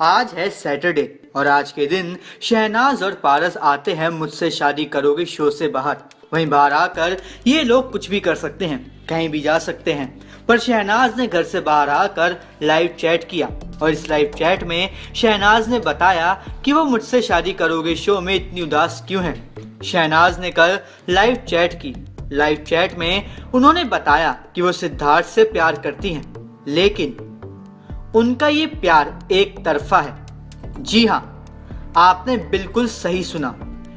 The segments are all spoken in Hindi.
आज है सैटरडे और आज के दिन शहनाज और पारस आते हैं मुझसे शादी करोगे शो से बाहर। वहीं बाहर आकर ये लोग कुछ भी कर सकते हैं, कहीं भी जा सकते हैं। पर शहनाज ने घर से बाहर आकर लाइव चैट किया और इस लाइव चैट में शहनाज ने बताया कि वो मुझसे शादी करोगे शो में इतनी उदास क्यों है। शहनाज ने कल लाइव चैट की। लाइव चैट में उन्होंने बताया कि वो सिद्धार्थ से प्यार करती हैं, लेकिन उनका ये प्यार एक तरफा है। जी हाँ आपने बिल्कुल सही सुना।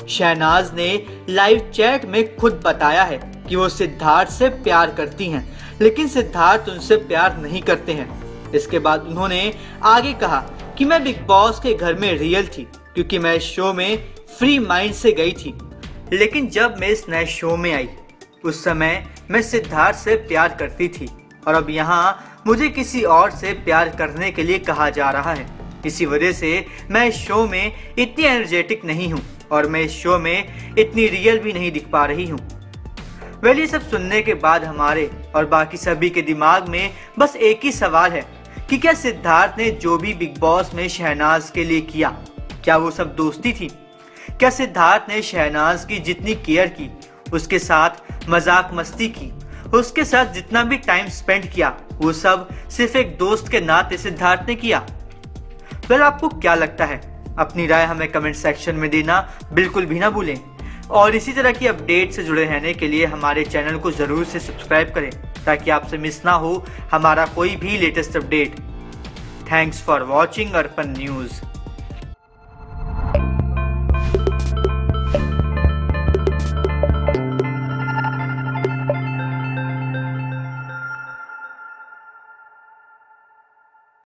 शहनाज ने लाइव चैट में खुद बताया है कि वो सिद्धार्थ से प्यार करती हैं, लेकिन सिद्धार्थ उनसे प्यार नहीं करते हैं। इसके बाद उन्होंने आगे कहा कि मैं बिग बॉस के घर में रियल थी, क्योंकि मैं शो में फ्री माइंड से गई थी। लेकिन जब मैं इस नए शो में आई, उस समय मैं सिद्धार्थ से प्यार करती थी। और अब यहाँ मुझे किसी और से प्यार करने के लिए कहा जा रहा है। इसी वजह से मैं इस शो में इतनी एनर्जेटिक नहीं हूँ और मैं इस शो में इतनी रियल भी नहीं दिख पा रही हूँ। वेल ये सब सुनने के बाद हमारे और बाकी सभी के दिमाग में बस एक ही सवाल है कि क्या सिद्धार्थ ने जो भी बिग बॉस में शहनाज के लिए किया, क्या वो सब दोस्ती थी? क्या सिद्धार्थ ने शहनाज की जितनी केयर की, उसके साथ मज़ाक मस्ती की उसके साथ जितना भी टाइम स्पेंड किया, वो सब सिर्फ़ एक दोस्त के नाते सिद्धार्थ ने किया। वेल आपको क्या लगता है? अपनी राय हमें कमेंट सेक्शन में देना, बिल्कुल भी ना भूलें। और इसी तरह की अपडेट से जुड़े रहने के लिए हमारे चैनल को ज़रूर से सब्सक्राइब करें, ताकि आपसे मिस ना हो हमारा कोई भी latest update thanks for watching Arpan news